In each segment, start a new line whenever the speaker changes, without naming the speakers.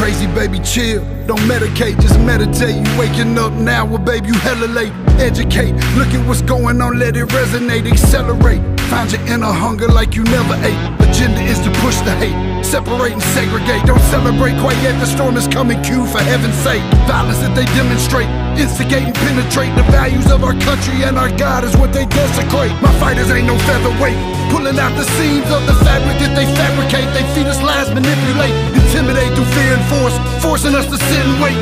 crazy, baby, chill. Don't medicate, just meditate. You waking up now, well, baby, you hella late. Educate, look at what's going on, let it resonate, accelerate. Find your inner hunger like you never ate. Agenda is to push the hate, separate and segregate. Don't celebrate quite yet, the storm is coming, Q, for heaven's sake. Violence that they demonstrate, instigate and penetrate the values of our country and our God is what they desecrate. My fighters ain't no featherweight, pulling out the seams of the fabric that they fabricate. They feed us lies, manipulate, intimidate through fear and force, forcing us to sit and wait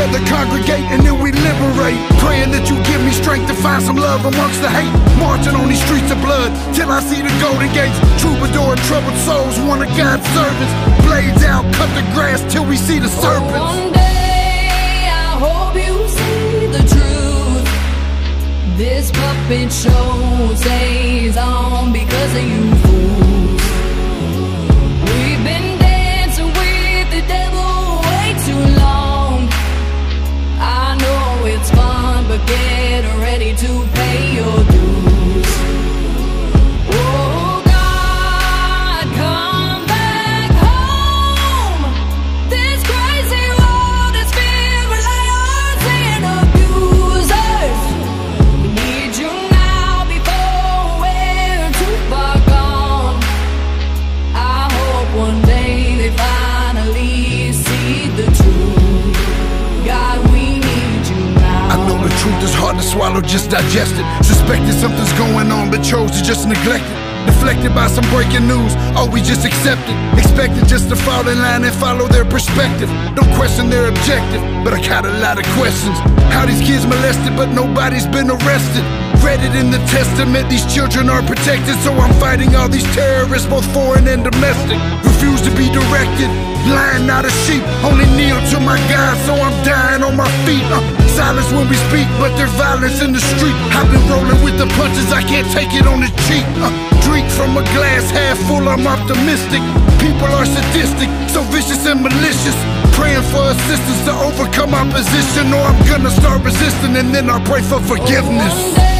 together, congregate, and then we liberate. Praying that you give me strength to find some love amongst the hate. Marching on these streets of blood till I see the golden gates. Troubadour and troubled souls, one of God's servants. Blades out, cut the grass till we see the oh, serpents.
One day I hope you see the truth. This puppet show stays on because of you
swallow, just digest it. Suspected something's going on, but chose to just neglect it. Deflected by some breaking news, oh, we just accept it. Expected just to fall in line and follow their perspective. Don't question their objective, but I got a lot of questions. How these kids molested, but nobody's been arrested. Read it in the testament, these children are protected, so I'm fighting all these terrorists, both foreign and domestic. Refuse to be directed, lying not a sheep. Only kneel to my God, so I'm dying on my feet. Uh, silence when we speak, but there's violence in the street. I've been rolling with the punches, I can't take it on the cheap. Uh, drink from a glass half full, I'm optimistic. People are sadistic, so vicious and malicious. Praying for assistance to overcome opposition, or I'm gonna start resisting and then I'll pray for forgiveness.